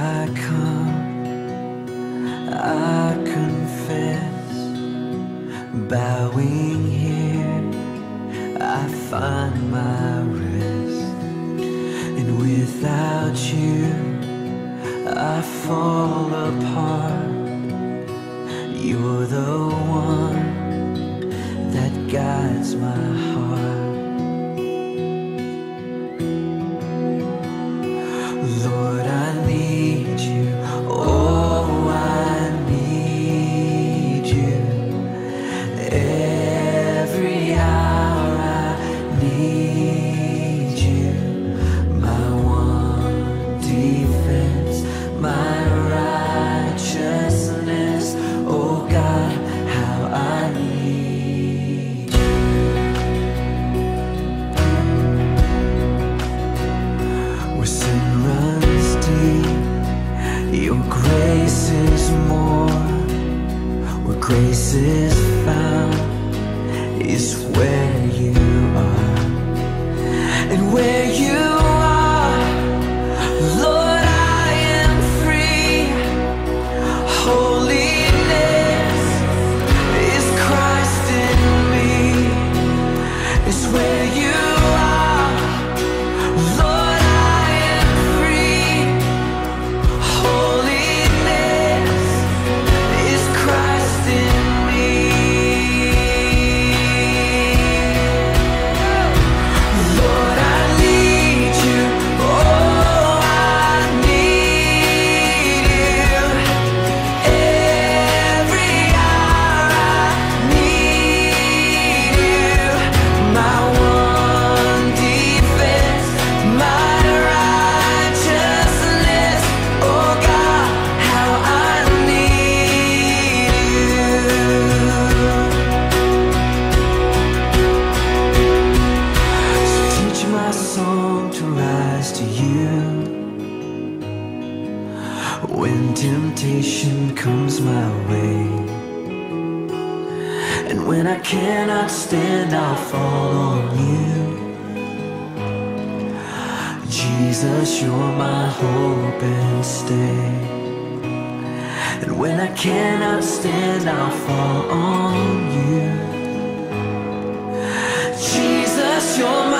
I come, I confess, bowing here, I find my rest, and without you, I fall apart. You're the one that guides my heart. Is more. Where grace is found is where you are. And where you are, Lord, I am free. Holiness is Christ in me. It's where you When temptation comes my way, and when I cannot stand, I'll fall on you. Jesus, you're my hope and stay. And when I cannot stand, I'll fall on you. Jesus, you're my